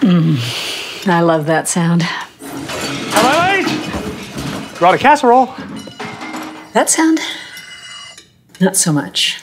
Mm. I love that sound. Am I late? Brought a casserole. That sound? Not so much.